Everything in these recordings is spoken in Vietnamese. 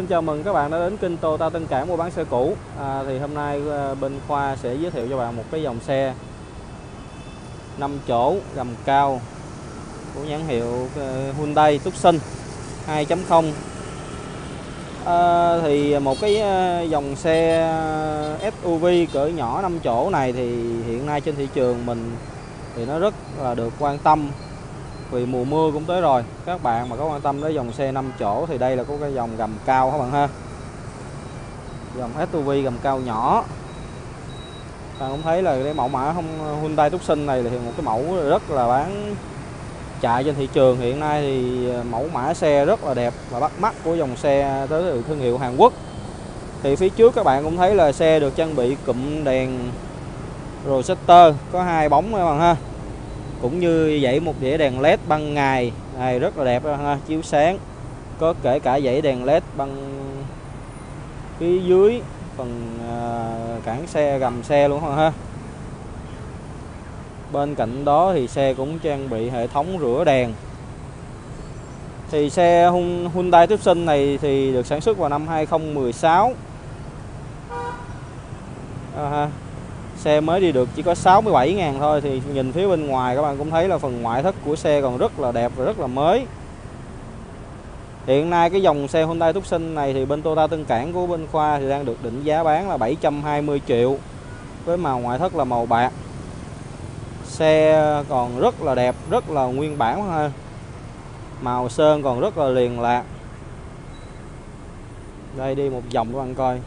Xin chào mừng các bạn đã đến kênh Toyota Tân Cảng mua bán xe cũ. À, Thì hôm nay à, bên Khoa sẽ giới thiệu cho bạn một cái dòng xe 5 chỗ gầm cao của nhãn hiệu à, Hyundai Tucson 2.0 à, Thì một cái à, dòng xe SUV cỡ nhỏ 5 chỗ này thì hiện nay trên thị trường mình thì nó rất là được quan tâm vì mùa mưa cũng tới rồi. Các bạn mà có quan tâm đến dòng xe 5 chỗ thì đây là có cái dòng gầm cao các bạn ha? Dòng SUV gầm cao nhỏ. Bạn cũng thấy là cái mẫu mã không, Hyundai Tucson này là một cái mẫu rất là bán chạy trên thị trường. Hiện nay thì ờ, mẫu mã xe rất là đẹp và bắt mắt của dòng xe tới từ thương hiệu Hàn Quốc. Thì phía trước các bạn cũng thấy là xe được trang bị cụm đèn Rosetta có hai bóng các bạn ha cũng như dãy một dãy đèn led ban ngày này rất là đẹp ha chiếu sáng. Có kể cả dãy đèn led băng phía dưới phần à, cản xe gầm xe luôn ha bên cạnh đó thì xe cũng trang bị hệ thống rửa đèn. Thì xe Hyundai Tucson này thì được sản xuất vào năm 2016 à, ha xe mới đi được chỉ có 67 ngàn thôi, thì nhìn phía bên ngoài các bạn cũng thấy là phần ngoại thất của xe còn rất là đẹp và rất là mới. Hiện nay cái dòng xe Hyundai Tucson này thì bên Toyota Tân Cảng của bên Khoa thì đang được định giá bán là 720 triệu với màu ngoại thất là màu bạc. Xe còn rất là đẹp, rất là nguyên bản ha màu sơn còn rất là liền lạc. Đây đi một vòng các bạn coi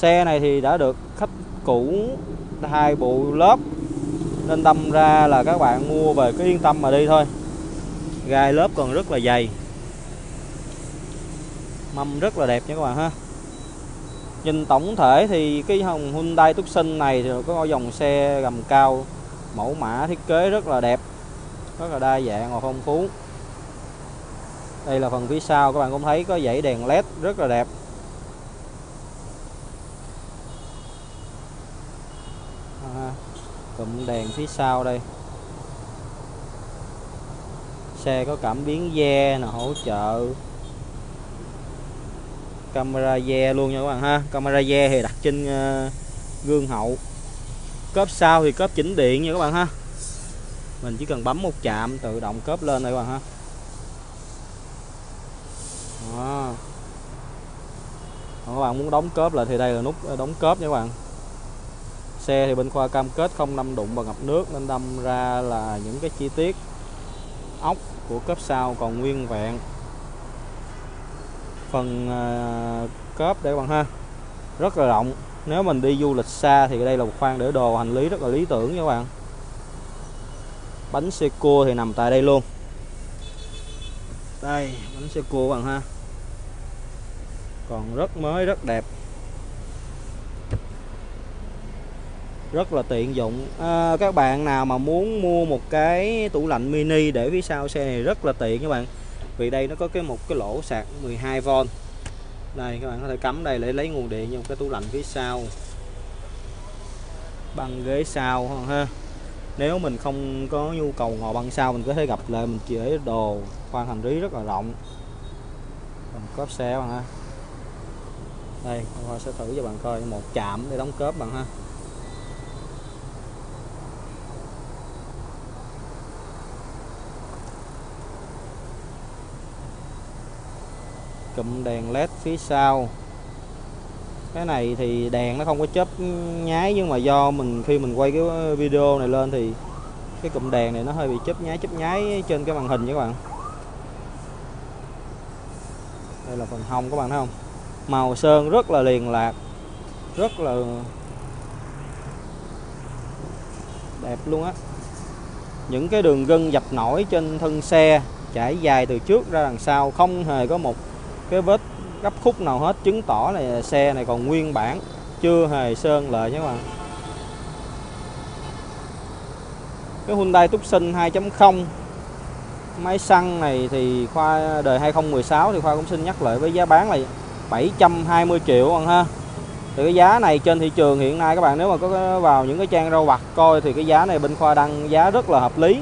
xe này thì đã được khách cũ, hai bộ lớp, nên đâm ra là các bạn mua về cứ yên tâm mà đi thôi. Gai lớp còn rất là dày. Mâm rất là đẹp nha các bạn ha. Nhìn tổng thể thì cái hồng Hyundai Tucson này thì có dòng xe gầm cao, mẫu mã thiết kế rất là đẹp, rất là đa dạng và phong phú. Đây là phần phía sau, các bạn cũng thấy có dãy đèn led rất là đẹp. À, cụm đèn phía sau đây. Xe có cảm biến ve nè, hỗ trợ. Camera ve luôn nha các bạn ha. Camera ve thì đặt trên ờ, gương hậu. Cốp sau thì cốp chỉnh điện nha các bạn ha. Mình chỉ cần bấm một chạm tự động cốp lên đây các bạn ha. Đó. Còn các bạn muốn đóng cốp lại thì đây là nút ờ, đóng cốp nha các bạn xe thì bên khoa cam kết không đâm đụng và ngập nước, nên đâm ra là những cái chi tiết ốc của cốp sau còn nguyên vẹn. Phần à, cốp để các bạn ha, rất là rộng. Nếu mình đi du lịch xa thì đây là một khoang để đồ hành lý rất là lý tưởng nha các bạn. Bánh xe cua thì nằm tại đây luôn. Đây, bánh xe cua các bạn ha. Còn rất mới, rất đẹp. Rất là tiện dụng. À, các bạn nào mà muốn mua một cái tủ lạnh mini để phía sau xe này rất là tiện các bạn. Vì đây nó có cái một cái lỗ sạc 12V đây các bạn có thể cắm đây để lấy nguồn điện trong cái tủ lạnh phía sau. Băng ghế sau ha nếu mình không có nhu cầu ngồi băng sau mình có thể gặp lại mình chỉ đồ khoang hành lý rất là rộng. Bằng cốp xe bạn ha. Đây hoa sẽ thử cho bạn coi một chạm để đóng cốp bạn ha. Cụm đèn led phía sau. Cái này thì đèn nó không có chớp nháy, nhưng mà do mình, khi mình quay cái video này lên thì cái cụm đèn này nó hơi bị chớp nháy chớp nháy trên cái màn hình nha các bạn. Đây là phần hông các bạn thấy không? Màu sơn rất là liền lạc, rất là đẹp luôn á. Những cái đường gân dập nổi trên thân xe trải dài từ trước ra đằng sau không hề có một cái vết gấp khúc nào hết, chứng tỏ là xe này còn nguyên bản, chưa hề sơn lại nhé các bạn. Cái Hyundai Tucson 2.0 máy xăng này thì khoa, đời 2016 thì khoa cũng xin nhắc lại với giá bán là 720 triệu bạn ha. Thì cái giá này trên thị trường hiện nay các bạn, nếu mà có vào những cái trang rau vặt coi thì cái giá này bên khoa đăng giá rất là hợp lý,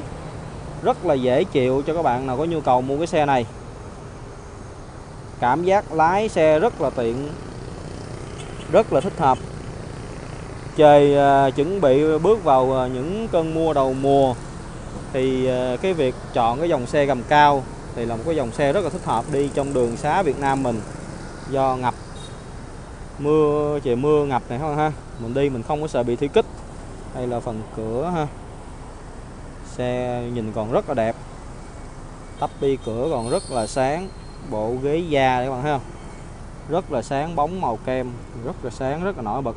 rất là dễ chịu cho các bạn nào có nhu cầu mua cái xe này cảm giác lái xe rất là tiện rất là thích hợp. Trời uh, chuẩn bị bước vào uh, những cơn mưa đầu mùa thì uh, cái việc chọn cái dòng xe gầm cao thì là một cái dòng xe rất là thích hợp đi trong đường xá Việt Nam mình. Do ngập mưa trời mưa ngập này không ha. Mình đi mình không có sợ bị thủy kích. Đây là phần cửa ha. Xe nhìn còn rất là đẹp. Tắp bi cửa còn rất là sáng bộ ghế da các bạn thấy không? Rất là sáng, bóng màu kem, rất là sáng, rất là nổi bật.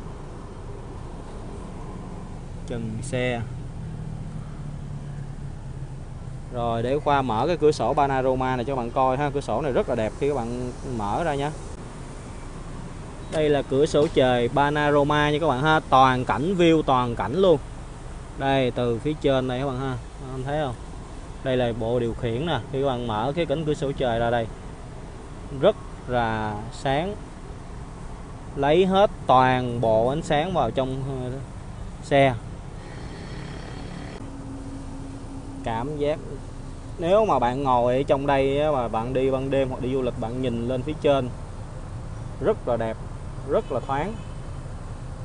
Chân xe. Rồi, để khoa mở cái cửa sổ panorama này cho bạn coi ha. Cửa sổ này rất là đẹp khi các bạn mở ra nhé đây là cửa sổ trời panorama nha các bạn ha. Toàn cảnh view, toàn cảnh luôn. Đây, từ phía trên này các bạn ha. Anh thấy không? Đây là bộ điều khiển nè. Khi các bạn mở cái cánh cửa sổ trời ra đây rất là sáng. Lấy hết toàn bộ ánh sáng vào trong ờ, xe. Cảm giác, nếu mà bạn ngồi ở trong đây mà bạn đi ban đêm hoặc đi du lịch, bạn nhìn lên phía trên, rất là đẹp, rất là thoáng.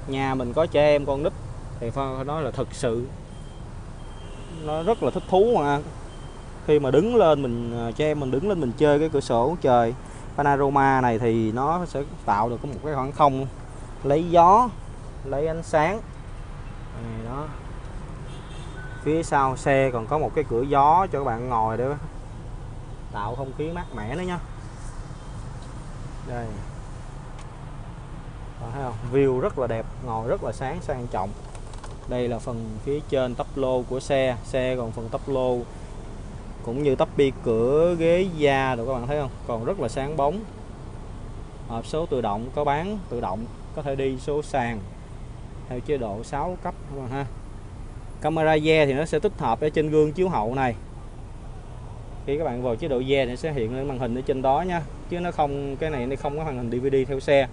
Nhà mình có trẻ em, con nít, thì phải nói là thực sự nó rất là thích thú mà. Khi mà đứng lên mình ờ, cho em mình đứng lên mình chơi cái cửa sổ, trời panorama này thì nó sẽ tạo được một cái khoảng không, lấy gió, lấy ánh sáng. Này, đó. Phía sau xe còn có một cái cửa gió cho các bạn ngồi để tạo không khí mát mẻ nữa nha. Đây. Thấy không? View rất là đẹp, ngồi rất là sáng sang trọng. Đây là phần phía trên tắp lô của xe. Xe còn phần tắp lô cũng như tắp bi, cửa, ghế, da rồi các bạn thấy không? Còn rất là sáng bóng. Hộp số tự động, có bán tự động, có thể đi số sàn. Theo chế độ 6 cấp, các bạn ha. Camera da thì nó sẽ tích hợp ở trên gương chiếu hậu này. Khi các bạn vào chế độ da thì sẽ hiện lên màn hình ở trên đó nha. Chứ nó không, cái này nó không có màn hình DVD theo xe.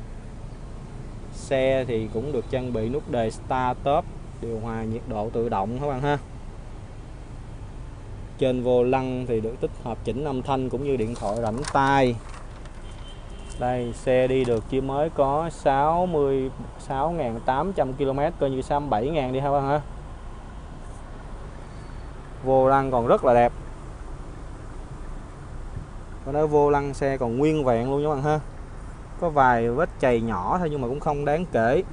Xe thì cũng được trang bị nút đề start top điều hòa nhiệt độ tự động, các bạn ha trên vô lăng thì được tích hợp chỉnh âm thanh cũng như điện thoại rảnh tay đây, xe đi được chỉ mới có 66.800 km coi như 67.000 đi ha bạn ha. Vô lăng còn rất là đẹp. Và nó vô lăng xe còn nguyên vẹn luôn các bạn ha. Có vài vết chày nhỏ thôi nhưng mà cũng không đáng kể.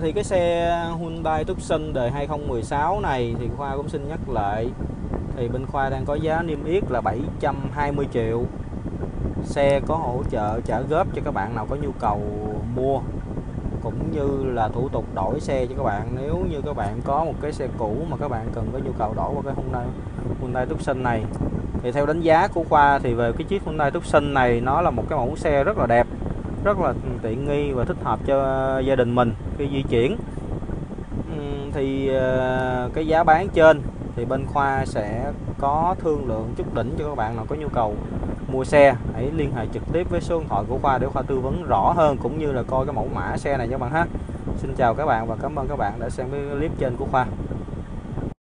Thì cái xe Hyundai Tucson đời 2016 này thì Khoa cũng xin nhắc lại. Thì bên Khoa đang có giá niêm yết là 720 triệu. Xe có hỗ trợ trả góp cho các bạn nào có nhu cầu mua, cũng như là thủ tục đổi xe cho các bạn. Nếu như các bạn có một cái xe cũ mà các bạn cần có nhu cầu đổi qua cái Hyundai Hyundai Tucson này, thì theo đánh giá của Khoa thì về cái chiếc Hyundai Tucson này, nó là một cái mẫu xe rất là đẹp rất là tiện nghi và thích hợp cho gia đình mình khi di chuyển. Thì ờ, cái giá bán trên thì bên khoa sẽ có thương lượng chút đỉnh cho các bạn nào có nhu cầu mua xe. Hãy liên hệ trực tiếp với số điện thoại của khoa để khoa tư vấn rõ hơn cũng như là coi cái mẫu mã xe này cho các bạn ha. Xin chào các bạn và cảm ơn các bạn đã xem cái clip trên của khoa.